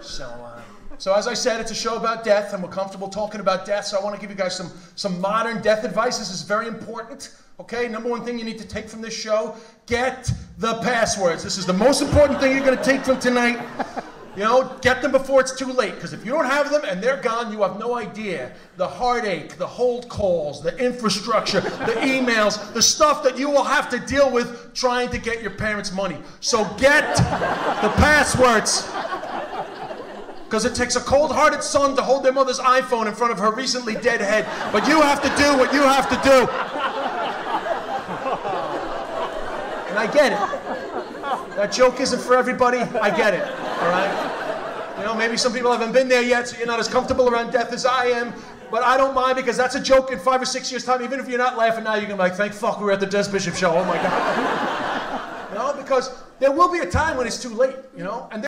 So, uh, so as I said, it's a show about death, and we're comfortable talking about death. So I want to give you guys some some modern death advice. This is very important. Okay, number one thing you need to take from this show: get the passwords. This is the most important thing you're going to take from tonight. You know, get them before it's too late. Because if you don't have them and they're gone, you have no idea the heartache, the hold calls, the infrastructure, the emails, the stuff that you will have to deal with trying to get your parents' money. So get the passwords. Because it takes a cold hearted son to hold their mother's iPhone in front of her recently dead head. But you have to do what you have to do. And I get it. That joke isn't for everybody. I get it. All right? You know, maybe some people haven't been there yet, so you're not as comfortable around death as I am. But I don't mind because that's a joke in five or six years' time. Even if you're not laughing now, you're going to be like, thank fuck we were at the Des Bishop show. Oh my God. you know, because there will be a time when it's too late, you know? And